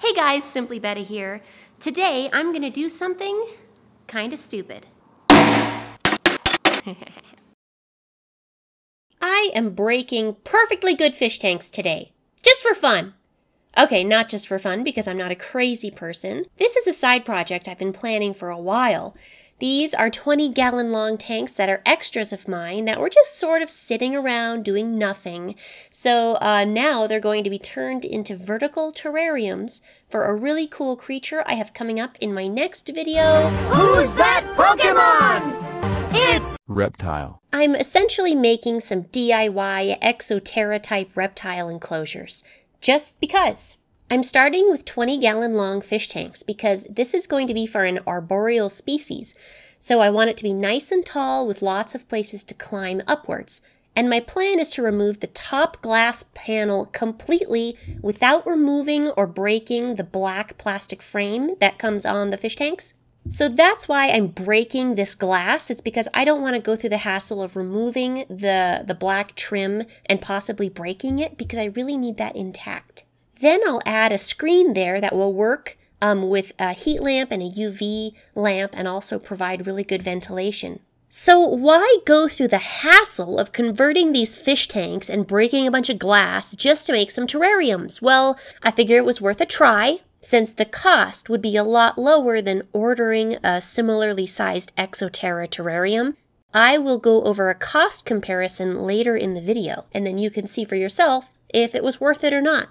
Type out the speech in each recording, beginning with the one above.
Hey guys, Simply Betta here. Today I'm gonna do something kinda stupid. I am breaking perfectly good fish tanks today, just for fun. Okay, not just for fun because I'm not a crazy person. This is a side project I've been planning for a while. These are 20 gallon long tanks that are extras of mine that were just sort of sitting around doing nothing. So uh, now they're going to be turned into vertical terrariums for a really cool creature I have coming up in my next video. Who's that Pokemon? It's Reptile. I'm essentially making some DIY Exoterra type reptile enclosures. Just because. I'm starting with 20 gallon long fish tanks because this is going to be for an arboreal species. So I want it to be nice and tall with lots of places to climb upwards. And my plan is to remove the top glass panel completely without removing or breaking the black plastic frame that comes on the fish tanks. So that's why I'm breaking this glass. It's because I don't want to go through the hassle of removing the, the black trim and possibly breaking it because I really need that intact. Then I'll add a screen there that will work um, with a heat lamp and a UV lamp and also provide really good ventilation. So why go through the hassle of converting these fish tanks and breaking a bunch of glass just to make some terrariums? Well, I figure it was worth a try since the cost would be a lot lower than ordering a similarly sized Exoterra terrarium. I will go over a cost comparison later in the video, and then you can see for yourself if it was worth it or not.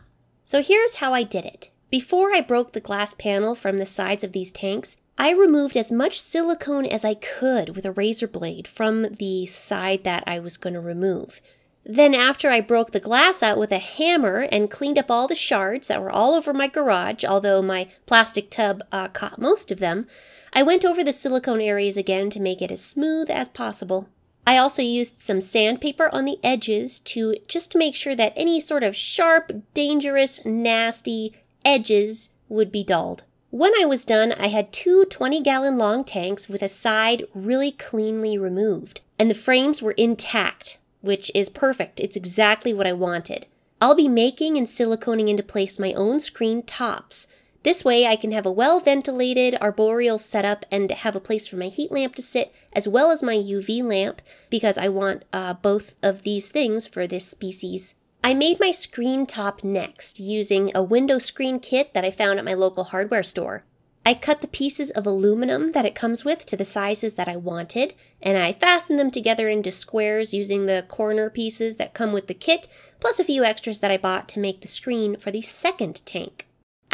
So here's how I did it. Before I broke the glass panel from the sides of these tanks, I removed as much silicone as I could with a razor blade from the side that I was going to remove. Then, after I broke the glass out with a hammer and cleaned up all the shards that were all over my garage, although my plastic tub uh, caught most of them, I went over the silicone areas again to make it as smooth as possible. I also used some sandpaper on the edges to just make sure that any sort of sharp, dangerous, nasty edges would be dulled. When I was done, I had two 20 gallon long tanks with a side really cleanly removed, and the frames were intact, which is perfect. It's exactly what I wanted. I'll be making and siliconing into place my own screen tops, this way I can have a well ventilated arboreal setup and have a place for my heat lamp to sit as well as my UV lamp because I want uh, both of these things for this species. I made my screen top next using a window screen kit that I found at my local hardware store. I cut the pieces of aluminum that it comes with to the sizes that I wanted, and I fastened them together into squares using the corner pieces that come with the kit, plus a few extras that I bought to make the screen for the second tank.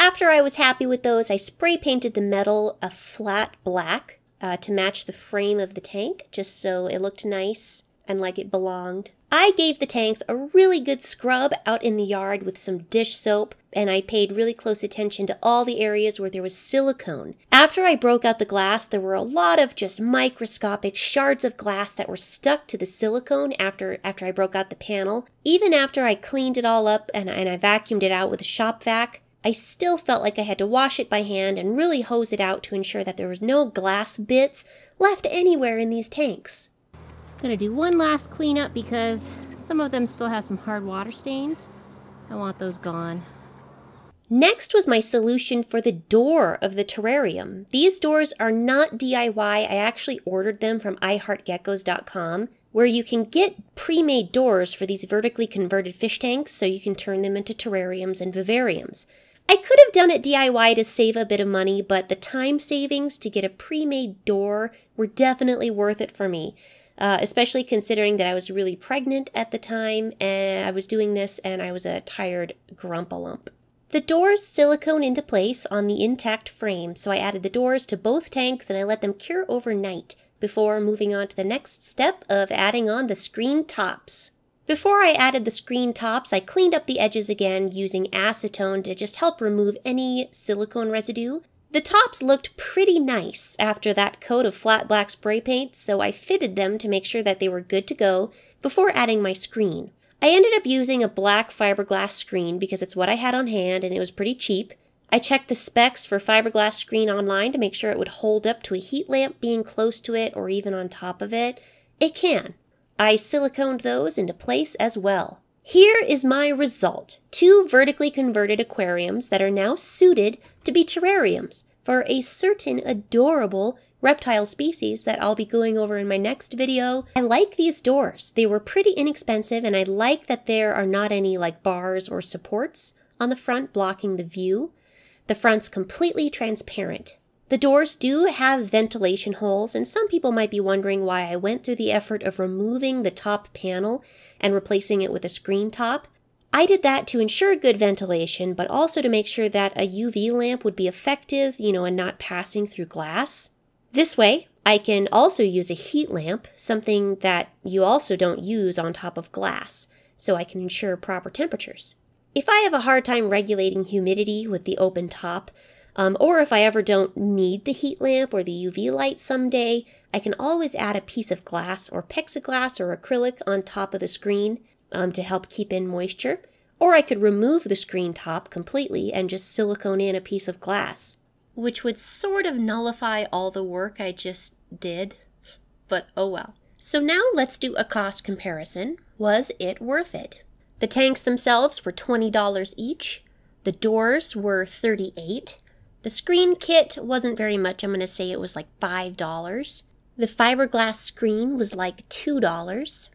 After I was happy with those, I spray painted the metal a flat black uh, to match the frame of the tank, just so it looked nice and like it belonged. I gave the tanks a really good scrub out in the yard with some dish soap, and I paid really close attention to all the areas where there was silicone. After I broke out the glass, there were a lot of just microscopic shards of glass that were stuck to the silicone after, after I broke out the panel. Even after I cleaned it all up and, and I vacuumed it out with a shop vac, I still felt like I had to wash it by hand and really hose it out to ensure that there was no glass bits left anywhere in these tanks. Gonna do one last cleanup because some of them still have some hard water stains. I want those gone. Next was my solution for the door of the terrarium. These doors are not DIY. I actually ordered them from iheartgeckos.com where you can get pre-made doors for these vertically converted fish tanks so you can turn them into terrariums and vivariums. I could have done it DIY to save a bit of money, but the time savings to get a pre made door were definitely worth it for me, uh, especially considering that I was really pregnant at the time and I was doing this and I was a tired grumpalump. The doors silicone into place on the intact frame, so I added the doors to both tanks and I let them cure overnight before moving on to the next step of adding on the screen tops. Before I added the screen tops, I cleaned up the edges again using acetone to just help remove any silicone residue. The tops looked pretty nice after that coat of flat black spray paint, so I fitted them to make sure that they were good to go before adding my screen. I ended up using a black fiberglass screen because it's what I had on hand and it was pretty cheap. I checked the specs for fiberglass screen online to make sure it would hold up to a heat lamp being close to it or even on top of it. It can. I siliconed those into place as well. Here is my result. Two vertically converted aquariums that are now suited to be terrariums for a certain adorable reptile species that I'll be going over in my next video. I like these doors. They were pretty inexpensive and I like that there are not any like bars or supports on the front blocking the view. The front's completely transparent. The doors do have ventilation holes, and some people might be wondering why I went through the effort of removing the top panel and replacing it with a screen top. I did that to ensure good ventilation, but also to make sure that a UV lamp would be effective, you know, and not passing through glass. This way, I can also use a heat lamp, something that you also don't use on top of glass, so I can ensure proper temperatures. If I have a hard time regulating humidity with the open top, um, or if I ever don't need the heat lamp or the UV light someday, I can always add a piece of glass or plexiglass or acrylic on top of the screen um, to help keep in moisture. Or I could remove the screen top completely and just silicone in a piece of glass, which would sort of nullify all the work I just did. But oh well. So now let's do a cost comparison. Was it worth it? The tanks themselves were $20 each. The doors were 38 the screen kit wasn't very much. I'm going to say it was like $5. The fiberglass screen was like $2.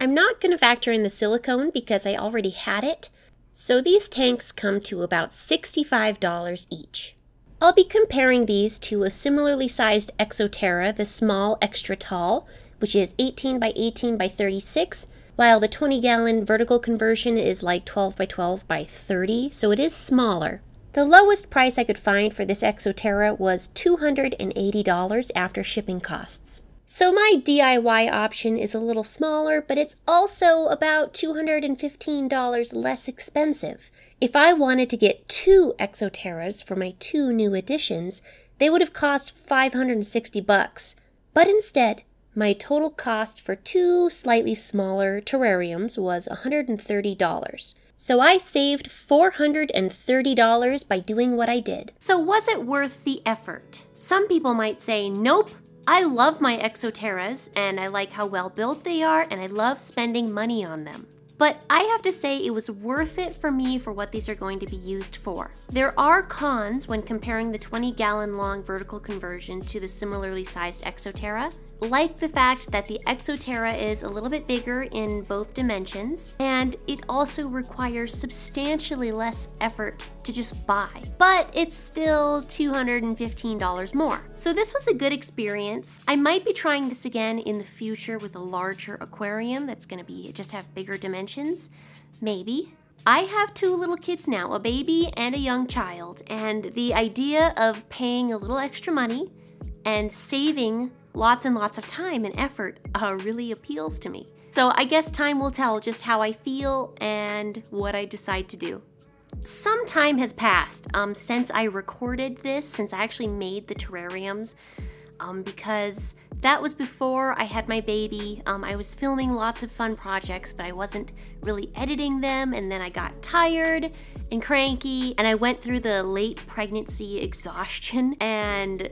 I'm not going to factor in the silicone because I already had it. So these tanks come to about $65 each. I'll be comparing these to a similarly sized Exo Terra, the small extra tall, which is 18 by 18 by 36, while the 20 gallon vertical conversion is like 12 by 12 by 30, so it is smaller. The lowest price I could find for this Exoterra was $280 after shipping costs. So my DIY option is a little smaller, but it's also about $215 less expensive. If I wanted to get two Exoterras for my two new additions, they would have cost 560 bucks. But instead, my total cost for two slightly smaller terrariums was $130. So I saved $430 by doing what I did. So was it worth the effort? Some people might say, nope, I love my Exo Terras and I like how well built they are and I love spending money on them. But I have to say it was worth it for me for what these are going to be used for. There are cons when comparing the 20 gallon long vertical conversion to the similarly sized Exo Terra like the fact that the Exo Terra is a little bit bigger in both dimensions, and it also requires substantially less effort to just buy, but it's still $215 more. So this was a good experience. I might be trying this again in the future with a larger aquarium that's gonna be just have bigger dimensions, maybe. I have two little kids now, a baby and a young child, and the idea of paying a little extra money and saving lots and lots of time and effort uh, really appeals to me. So I guess time will tell just how I feel and what I decide to do. Some time has passed um, since I recorded this, since I actually made the terrariums, um, because that was before I had my baby. Um, I was filming lots of fun projects, but I wasn't really editing them, and then I got tired and cranky, and I went through the late pregnancy exhaustion, and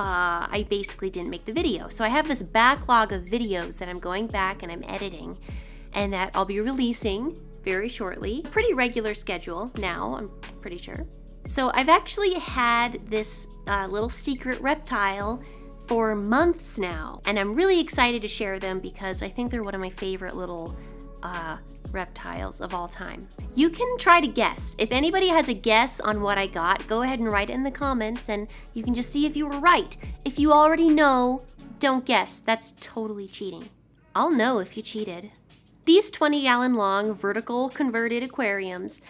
uh, I basically didn't make the video. So I have this backlog of videos that I'm going back and I'm editing and that I'll be releasing very shortly. Pretty regular schedule now, I'm pretty sure. So I've actually had this uh, little secret reptile for months now, and I'm really excited to share them because I think they're one of my favorite little uh, reptiles of all time. You can try to guess. If anybody has a guess on what I got, go ahead and write it in the comments and you can just see if you were right. If you already know, don't guess. That's totally cheating. I'll know if you cheated. These 20 gallon long vertical converted aquariums,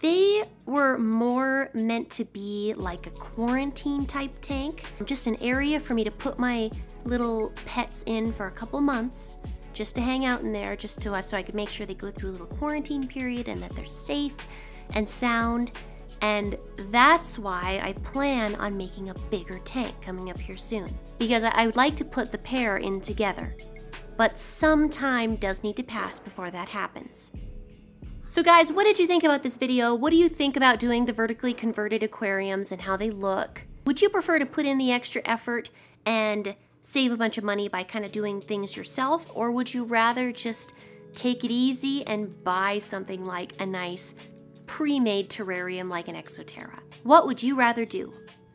they were more meant to be like a quarantine type tank, just an area for me to put my little pets in for a couple months just to hang out in there, just to us, so I could make sure they go through a little quarantine period and that they're safe and sound. And that's why I plan on making a bigger tank coming up here soon. Because I would like to put the pair in together. But some time does need to pass before that happens. So guys, what did you think about this video? What do you think about doing the vertically converted aquariums and how they look? Would you prefer to put in the extra effort and save a bunch of money by kind of doing things yourself, or would you rather just take it easy and buy something like a nice pre-made terrarium like an Exo Terra? What would you rather do?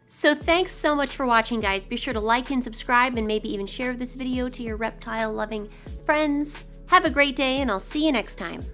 So thanks so much for watching guys. Be sure to like and subscribe and maybe even share this video to your reptile loving friends. Have a great day and I'll see you next time.